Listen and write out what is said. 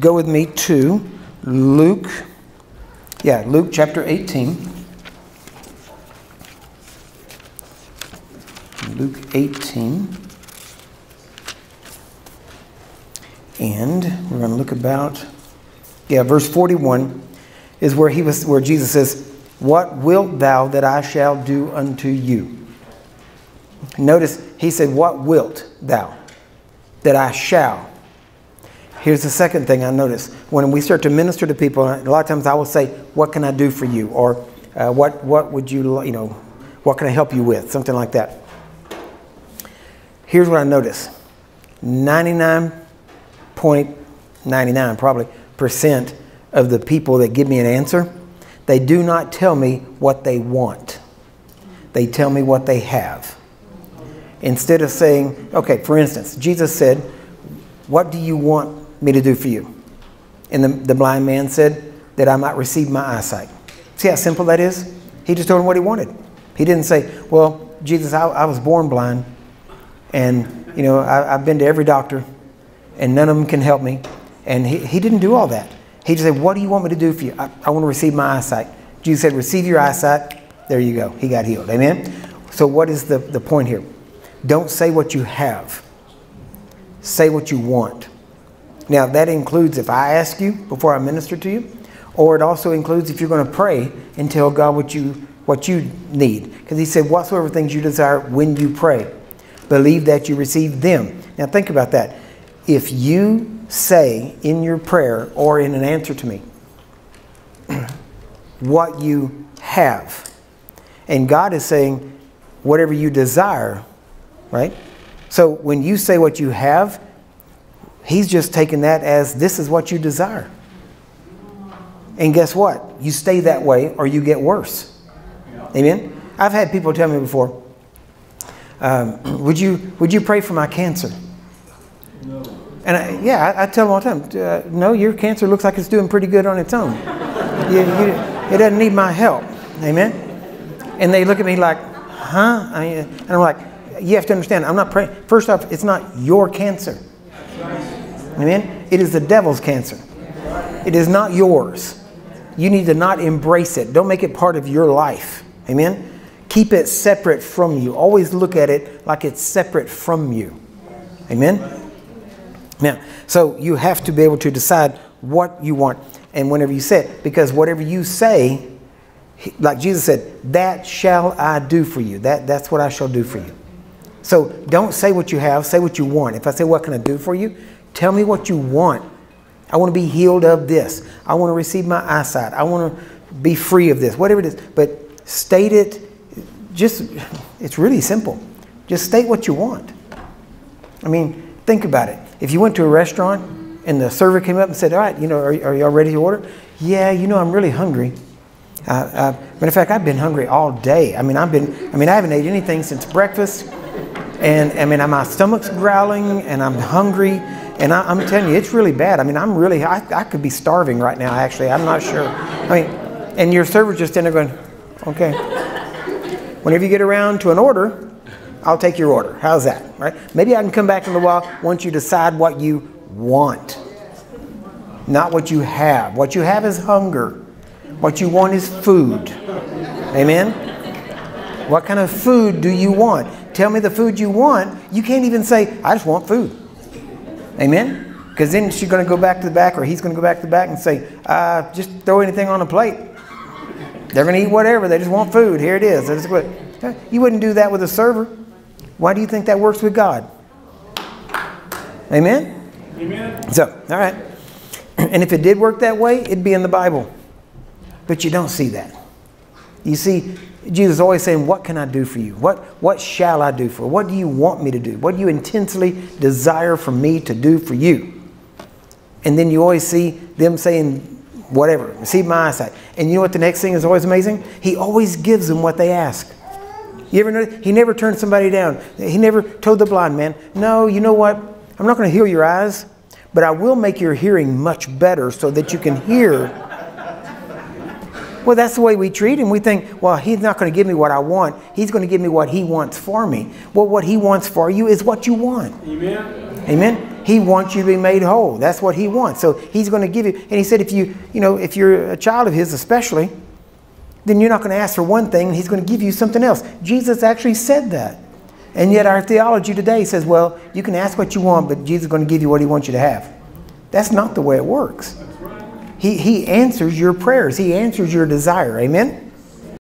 go with me to Luke. Yeah, Luke chapter 18. Luke 18. And we're going to look about, yeah, verse 41 is where he was where Jesus says, What wilt thou that I shall do unto you? Notice he said, What wilt thou that I shall? Here's the second thing I notice. When we start to minister to people, a lot of times I will say, What can I do for you? Or uh, what, what would you, you know, what can I help you with? Something like that. Here's what I notice 99.99 probably percent of the people that give me an answer, they do not tell me what they want. They tell me what they have. Instead of saying, okay, for instance, Jesus said, What do you want me to do for you? And the, the blind man said, That I might receive my eyesight. See how simple that is? He just told him what he wanted. He didn't say, Well, Jesus, I, I was born blind. And, you know, I, have been to every doctor and none of them can help me. And he, he didn't do all that. He just said, What do you want me to do for you? I, I want to receive my eyesight. Jesus said, Receive your eyesight. There you go. He got healed. Amen? So, what is the, the point here? Don't say what you have, say what you want. Now, that includes if I ask you before I minister to you, or it also includes if you're going to pray and tell God what you, what you need. Because He said, Whatsoever things you desire when you pray believe that you receive them. Now think about that. If you say in your prayer or in an answer to me what you have, and God is saying whatever you desire, right? So when you say what you have, He's just taking that as this is what you desire. And guess what? You stay that way or you get worse. Amen? I've had people tell me before, um, would, you, would you pray for my cancer? No. And I, yeah, I, I, tell them all the time, uh, no, your cancer looks like it's doing pretty good on its own. you, you, it doesn't need my help. Amen? And they look at me like, huh? I mean, and I'm like, you have to understand, I'm not praying. First off, it's not your cancer. Amen? It is the devil's cancer. It is not yours. You need to not embrace it. Don't make it part of your life. Amen? Keep it separate from you. Always look at it like it's separate from you. Amen? Now, so you have to be able to decide what you want. And whenever you say it, because whatever you say, like Jesus said, that shall I do for you. That, that's what I shall do for you. So don't say what you have, say what you want. If I say, What can I do for you? Tell me what you want. I want to be healed of this. I want to receive my eyesight. I want to be free of this, whatever it is. But state it just, it's really simple. Just state what you want. I mean, think about it. If you went to a restaurant and the server came up and said, All right, you know, are, are y'all ready to order? Yeah, you know, I'm really hungry. Uh, uh, matter of fact, I've been hungry all day. I mean, I've been, I mean, I haven't ate anything since breakfast. And I mean, my stomach's growling and I'm hungry. And I, am telling you, it's really bad. I mean, I'm really, I, I could be starving right now, actually. I'm not sure. I mean, and your server's just in there going, okay. Whenever you get around to an order, I'll take your order. How's that? Right? Maybe I can come back in a while once you decide what you want, not what you have. What you have is hunger. What you want is food. Amen? What kind of food do you want? Tell me the food you want. You can't even say, I just want food. Amen? Because then she's going to go back to the back or he's going to go back to the back and say, uh, just throw anything on a plate. They're going to eat whatever. They just want food. Here it is. That's what, You wouldn't do that with a server. Why do you think that works with God? Amen? Amen. So, all right. And if it did work that way, it'd be in the Bible. But you don't see that. You see, Jesus is always saying, What can I do for you? What, what shall I do for? What do you want me to do? What do you intensely desire for me to do for you? And then you always see them saying, whatever, receive my eyesight. And you know what the next thing is always amazing? He always gives them what they ask. You ever know? He never turned somebody down. He never told the blind man, No, you know what? I'm not going to heal your eyes, but I will make your hearing much better so that you can hear. Well, that's the way we treat him. We think, well, he's not going to give me what I want. He's going to give me what he wants for me. Well, what he wants for you is what you want. Amen. Amen. He wants you to be made whole. That's what he wants. So he's going to give you. And he said, if you, you know, if you're a child of his, especially, then you're not going to ask for one thing, and he's going to give you something else. Jesus actually said that. And yet our theology today says, well, you can ask what you want, but Jesus is going to give you what he wants you to have. That's not the way it works. He, he answers your prayers. He answers your desire. Amen?